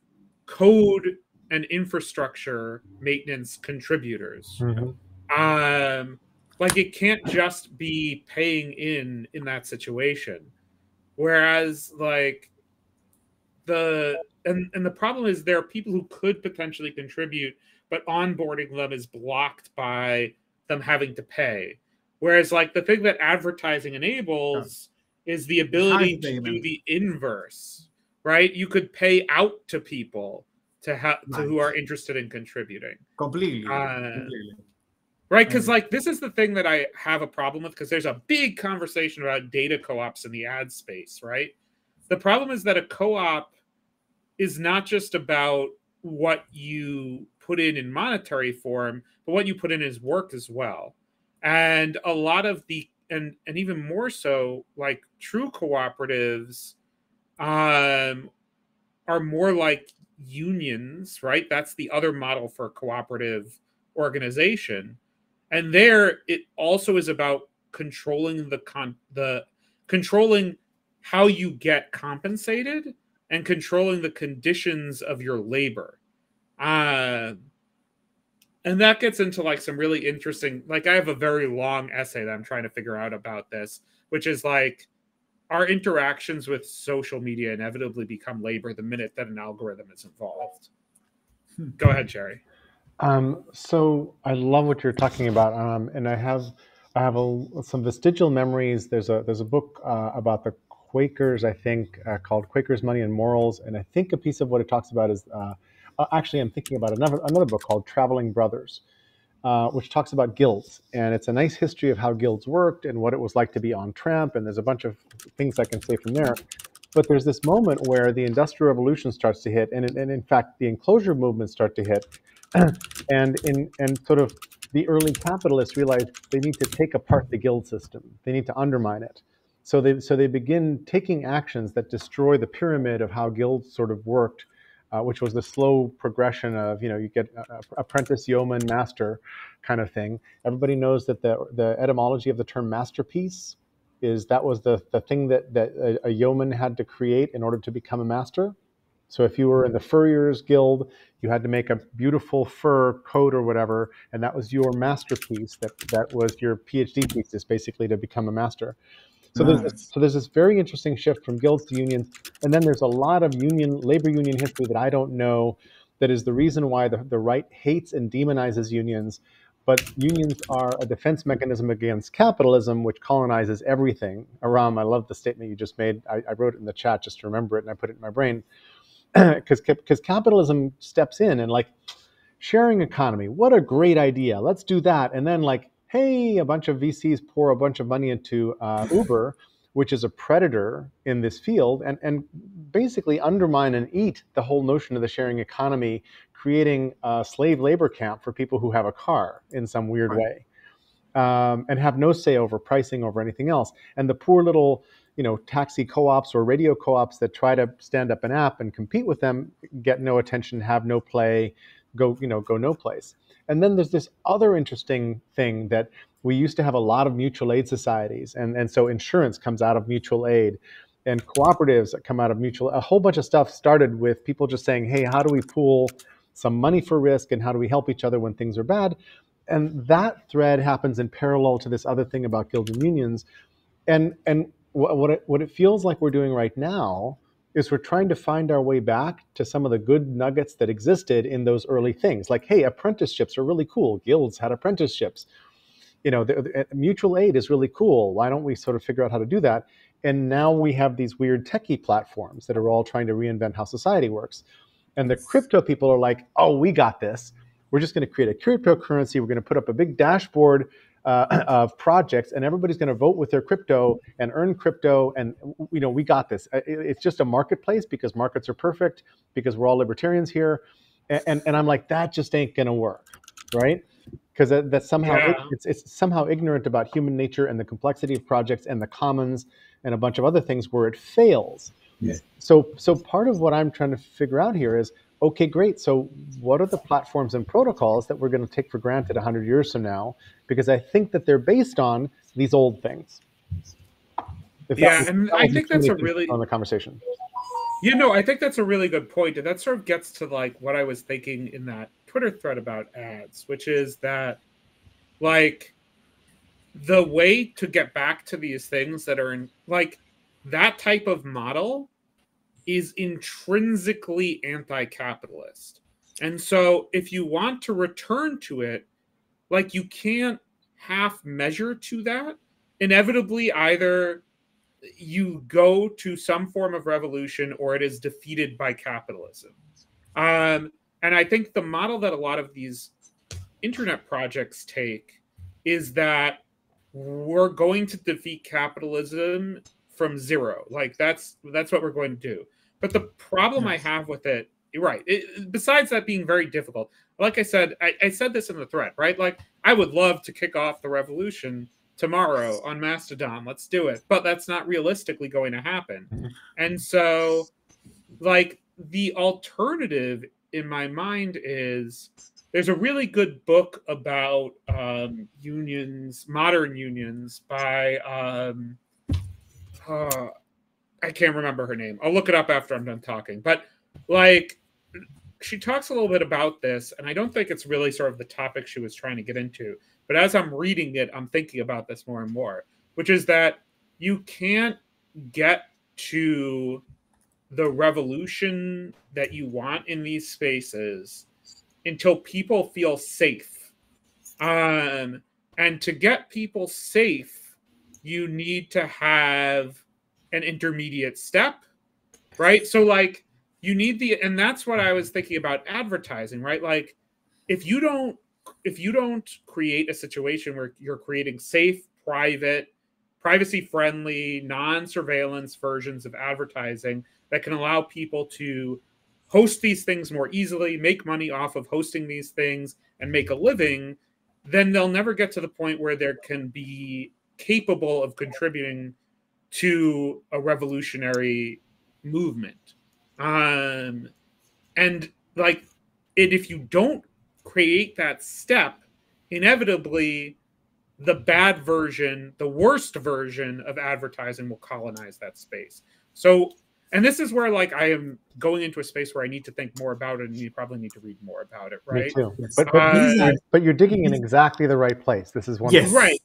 code and infrastructure maintenance contributors. Mhm. Um, like it can't just be paying in in that situation. Whereas, like the and and the problem is there are people who could potentially contribute, but onboarding them is blocked by them having to pay. Whereas, like the thing that advertising enables is the ability to do the inverse, right? You could pay out to people to have to who are interested in contributing, Completely. Uh, completely. right? Because like this is the thing that I have a problem with because there's a big conversation about data co-ops in the ad space, right? The problem is that a co-op is not just about what you put in in monetary form, but what you put in is work as well. And a lot of the and and even more so, like true cooperatives, um, are more like unions, right? That's the other model for cooperative organization. And there, it also is about controlling the con the controlling how you get compensated and controlling the conditions of your labor. Uh, and that gets into like some really interesting like i have a very long essay that i'm trying to figure out about this which is like our interactions with social media inevitably become labor the minute that an algorithm is involved Hmm. go ahead jerry Um, so I love what you're talking about, um, and I have I have a, some vestigial memories. There's a there's a book uh, about the Quakers, I think, uh, called Quakers, Money and Morals, and I think a piece of what it talks about is uh, uh, actually I'm thinking about another another book called Traveling Brothers, uh, which talks about guilds, and it's a nice history of how guilds worked and what it was like to be on tramp, and there's a bunch of things I can say from there. But there's this moment where the industrial revolution starts to hit, and, and in fact, the enclosure movements start to hit, [clears throat] and in and sort of the early capitalists realize they need to take apart the guild system. They need to undermine it. So they so they begin taking actions that destroy the pyramid of how guilds sort of worked, uh, which was the slow progression of you know you get uh, apprentice, yeoman, master, kind of thing. Everybody knows that the the etymology of the term masterpiece is that was the the thing that that a, a yeoman had to create in order to become a master. So if you were in the furriers guild, you had to make a beautiful fur coat or whatever, and that was your masterpiece. That that was your PhD thesis, basically, to become a master. So nice. there's hmm. so there's this very interesting shift from guilds to unions, and then there's a lot of union labor union history that I don't know. That is the reason why the, the right hates and demonizes unions, but unions are a defense mechanism against capitalism, which colonizes everything. Aram, I love the statement you just made. I, I wrote it in the chat just to remember it, and I put it in my brain [clears throat] because because capitalism steps in and like sharing economy. What a great idea! Let's do that, and then like hey, a bunch of VCs pour a bunch of money into uh, [laughs] Uber, which is a predator in this field, and, and basically undermine and eat the whole notion of the sharing economy, creating a slave labor camp for people who have a car in some weird right. way. Um, and have no say over pricing over anything else. And the poor little, you know, taxi co-ops or radio co-ops that try to stand up an app and compete with them get no attention, have no play, go, you know, go no place. And then there's this other interesting thing that we used to have a lot of mutual aid societies, and, and so insurance comes out of mutual aid, and cooperatives that come out of mutual. A whole bunch of stuff started with people just saying, "Hey, how do we pool some money for risk, and how do we help each other when things are bad?" And that thread happens in parallel to this other thing about guilds and unions, and and what it, what it feels like we're doing right now is we're trying to find our way back to some of the good nuggets that existed in those early things. Like, hey, apprenticeships are really cool. Guilds had apprenticeships. You know, the, the, uh, mutual aid is really cool. Why don't we sort of figure out how to do that? And now we have these weird techie platforms that are all trying to reinvent how society works. And the crypto people are like, oh, we got this. We're just going to create a cryptocurrency. We're going to put up a big dashboard uh, [clears throat] of projects, and everybody's going to vote with their crypto and earn crypto. And you know, we got this. It's just a marketplace because markets are perfect because we're all libertarians here. And and, and I'm like, that just ain't going to work, right? Because that, that's somehow yeah. it's it's somehow ignorant about human nature and the complexity of projects and the commons and a bunch of other things where it fails. Yeah. So so part of what I'm trying to figure out here is okay, great. So, what are the platforms and protocols that we're going to take for granted 100 years from now? Because I think that they're based on these old things. If yeah, and I think that's a really on the conversation. You know, I think that's a really good point, and that sort of gets to like what I was thinking in that Twitter thread about ads, which is that like the way to get back to these things that are in like that type of model is intrinsically anti capitalist. And so if you want to return to it, like you can't half measure to that. Inevitably, either you go to some form of revolution or it is defeated by capitalism. Um, and I think the model that a lot of these internet projects take is that we're going to defeat capitalism from zero. Like that's that's what we're going to do. But the problem yes. I have with it, right? It, besides that being very difficult, like I said, I, I said this in the thread, right? Like I would love to kick off the revolution tomorrow on Mastodon. Let's do it. But that's not realistically going to happen. Mm-hmm. And so, like, the alternative in my mind is there's a really good book about um, unions, modern unions by um, uh, I can't remember her name. I'll look it up after I'm done talking. But like she talks a little bit about this, and I don't think it's really sort of the topic she was trying to get into. But as I'm reading it, I'm thinking about this more and more, which is that you can't get to the revolution that you want in these spaces until people feel safe. Um, and to get people safe, you need to have an intermediate step, right? So like you need the and that's what I was thinking about advertising, right? Like if you don't if you don't create a situation where you're creating safe, private, privacy friendly, non surveillance versions of advertising that can allow people to host these things more easily, make money off of hosting these things, and make a living, then they'll never get to the point where there can be capable of contributing to a revolutionary movement. Um, and like, it, if you don't create that step, inevitably the bad version, the worst version of advertising will colonize that space. So, and this is where like I am going into a space where I need to think more about it, and you probably need to read more about it, right? Me too. But, but, Uh, but you're digging in exactly the right place. This is one. Yes. Right.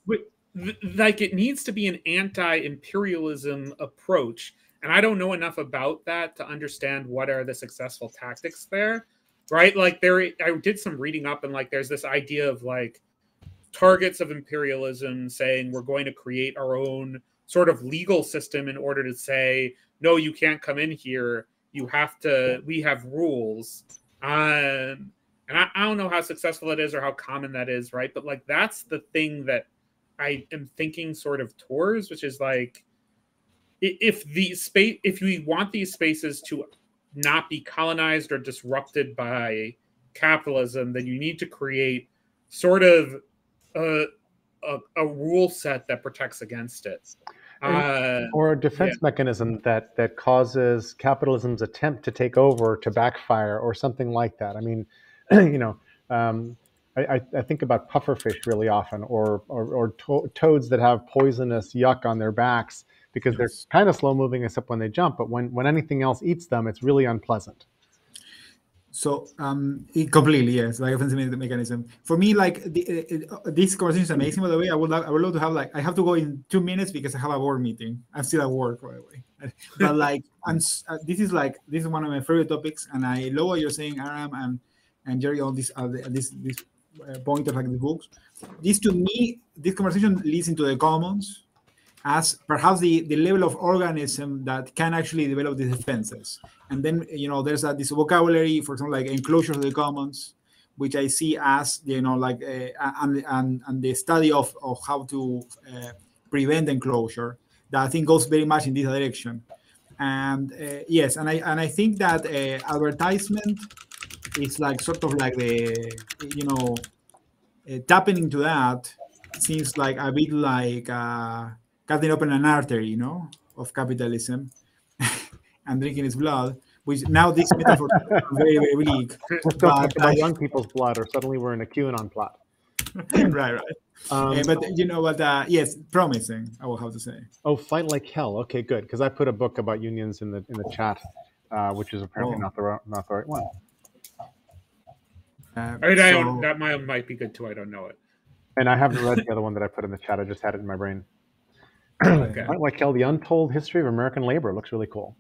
Like it needs to be an anti-imperialism approach, and I don't know enough about that to understand what are the successful tactics there. Right? Like there, I did some reading up, and like there's this idea of like targets of imperialism saying we're going to create our own sort of legal system in order to say no you can't come in here you have to we have rules um and I, I don't know how successful it is or how common that is right but like that's the thing that i am thinking sort of tours, which is like if the space if we want these spaces to not be colonized or disrupted by capitalism then you need to create sort of a, a, a rule set that protects against it. Uh, Or a defense mechanism that that causes capitalism's attempt to take over to backfire, or something like that. I mean, [clears throat] you know, um, I, I, think about pufferfish really often, or or, or to- toads that have poisonous yuck on their backs because they're kind of slow moving except when they jump. But when when anything else eats them, it's really unpleasant. So um, it completely yes, like offensive mechanism. For me, like the, uh, uh, this conversation is amazing. By the way, I would love, I would love to have like I have to go in two minutes because I have a board meeting. I'm still at work, by the way. [laughs] But like I'm, uh, this is like this is one of my favorite topics, and I love what you're saying, Aram and and Jerry All this uh, this this uh, point of like the books. This to me, this conversation leads into the commons as perhaps the, the level of organism that can actually develop these defenses. And then, you know, there's a, this vocabulary, for example, like enclosures of the commons, which I see as, you know, like, uh, and, and, and the study of, of how to uh, prevent enclosure that I think goes very much in this direction. And uh, yes, and I, and I think that uh, advertisement is like sort of like the, you know, uh, tapping into that seems like a bit like uh, cutting open an artery, you know, of capitalism [laughs] and drinking its blood. Which now this metaphor is [laughs] very, very bleak. [laughs] Let's go talk But young people's blood, or suddenly we're in a QAnon plot. right, right. Um, Uh, but you know what? Uh, yes, promising. I will have to say. Oh, fight like hell. Okay, good. Because I put a book about unions in the in the chat, uh, which is apparently Oh. not the not the right one. Uh, I mean, I so- don't, that might, might be good too. I don't know it. And I haven't read the other one that I put in the chat. I just had it in my brain. [clears throat] Okay. Fight like hell: The Untold History of American Labor looks really cool.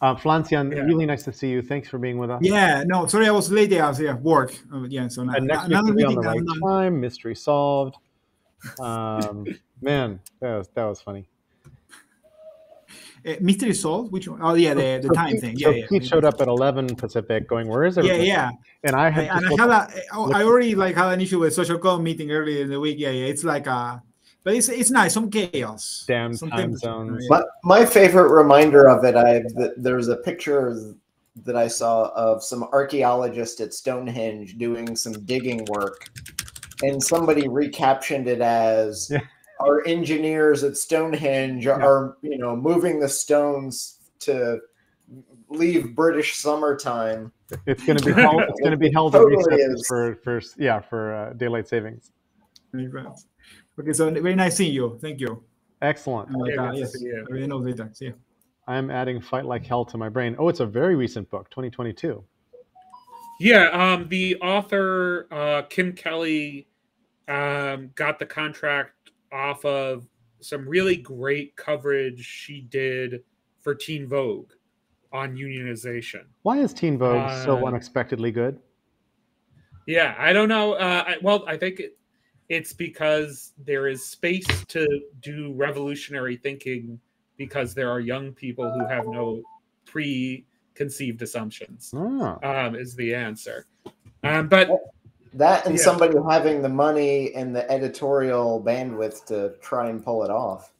Uh, Flancian, Yeah. really nice to see you. Thanks for being with us. yeah, no, sorry, I was late. I was at work. Uh, yeah, so now, And next week another we'll be on the right time. Mystery solved. Um, [laughs] man, that was that was funny. Uh, mystery solved. Which one? Oh, yeah, the, the So time Pete, thing. so Yeah, yeah. Pete showed up at 11 Pacific, going, "Where is it?" Yeah, yeah. And I I, had and I had a, oh, already like had an issue with social com meeting earlier in the week. Yeah, yeah. It's like a, but it's it's nice. Some chaos. Damn Some time things- zones. yeah. My, my favorite reminder of it, I th- there's a picture that I saw of some archaeologist at Stonehenge doing some digging work, and somebody recaptioned it as Yeah. Our engineers at Stonehenge are, you know, moving the stones to leave British summertime. It's going [laughs] to be held, it's going to be held Totally recesses is. for for yeah for uh, daylight savings. Makes. Okay, so very nice seeing you. Thank you. Excellent. And like, Yeah, uh, yes, see you. I really know later. See you. I'm adding Fight Like Hell to my brain. Oh, it's a very recent book, 2022. Yeah, um, the author uh, Kim Kelly um, got the contract off of some really great coverage she did for Teen Vogue on unionization. Why is Teen Vogue so Uh, unexpectedly good? Yeah, I don't know. Uh, I, well, I think it, it's because there is space to do revolutionary thinking because there are young people who have no preconceived assumptions. Ah, um, is the answer. Um, but That and Yeah. somebody having the money and the editorial bandwidth to try and pull it off.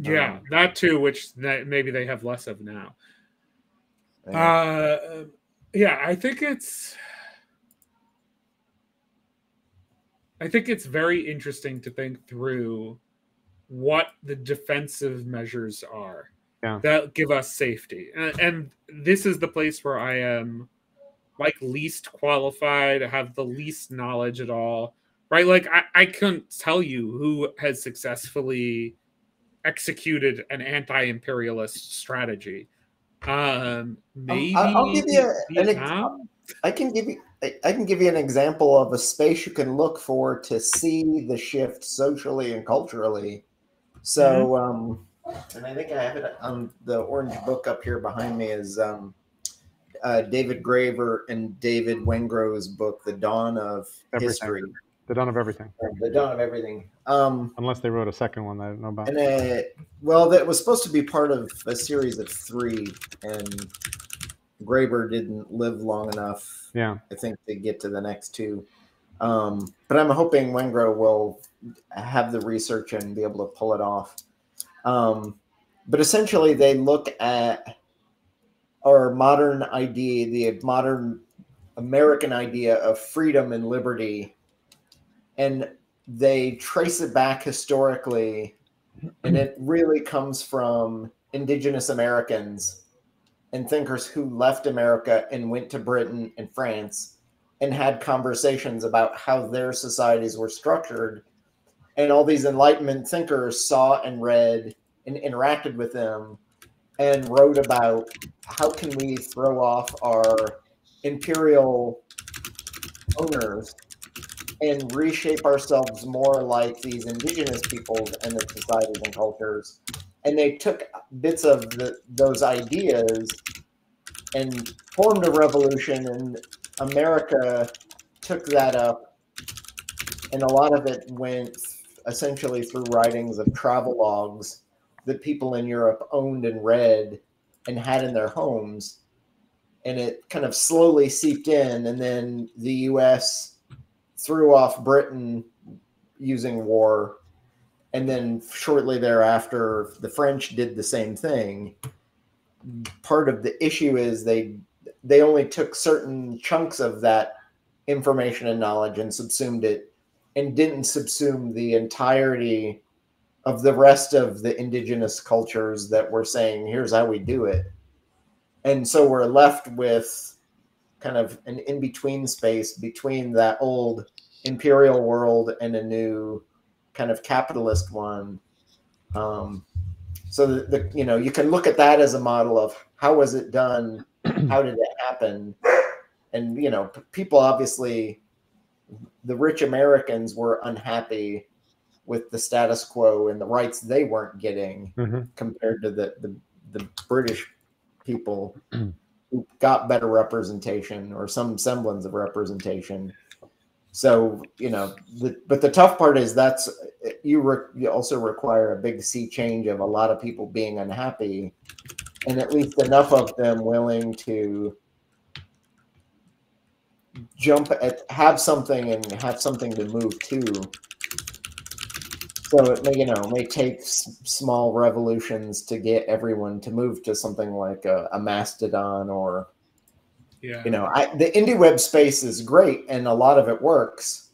Yeah, Um, that too, which that maybe they have less of now. Yeah. Uh, yeah, I think it's. I think it's very interesting to think through what the defensive measures are Yeah. that give us safety, and, and this is the place where I am like least qualified, have the least knowledge at all. Right, like I, I couldn't tell you who has successfully executed an anti-imperialist strategy. Um, maybe I'll- I'll give you an ex- I can give you I I can give you an example of a space you can look for to see the shift socially and culturally. So, um, and I think I have it on the orange book up here behind me is um, uh, David Graeber and David Wengrow's book, The Dawn of Everything. History, The dawn of everything. or The Dawn of Everything. Um, Unless they wrote a second one that I don't know about. and uh, well, that was supposed to be part of a series of three, and Graeber didn't live long enough Yeah. I think to get to the next two. Um, but I'm hoping Wengrow will have the research and be able to pull it off. Um, but essentially, they look at our modern idea, the modern American idea of freedom and liberty, and they trace it back historically, and it really comes from indigenous Americans and thinkers who left America and went to Britain and France and had conversations about how their societies were structured. And all these Enlightenment thinkers saw and read and interacted with them and wrote about how can we throw off our imperial owners and reshape ourselves more like these indigenous peoples and their societies and cultures. And they took bits of the, those ideas and formed a revolution and america took that up. And a lot of it went essentially through writings of travel logs that people in europe owned and read and had in their homes and it kind of slowly seeped in and then the us threw off britain using war and then shortly thereafter the french did the same thing. Part of the issue is they they only took certain chunks of that information and knowledge and subsumed it and didn't subsume the entirety of the rest of the indigenous cultures that were saying here's how we do it. And so we're left with kind of an in-between space between that old imperial world and a new kind of capitalist one. Um, so the, the you know you can look at that as a model of how was it done, [clears throat] how did it happen, and you know people obviously the rich Americans were unhappy with the status quo and the rights they weren't getting Mhm. compared to the the, the British people [clears throat] who got better representation or some semblance of representation. So you know, the, but the tough part is that's you, re, you also require a big sea change of a lot of people being unhappy, and at least enough of them willing to jump at have something and have something to move to. So it may you know may take s- small revolutions to get everyone to move to something like a, a Mastodon or Yeah. you know I, the indie web space is great and a lot of it works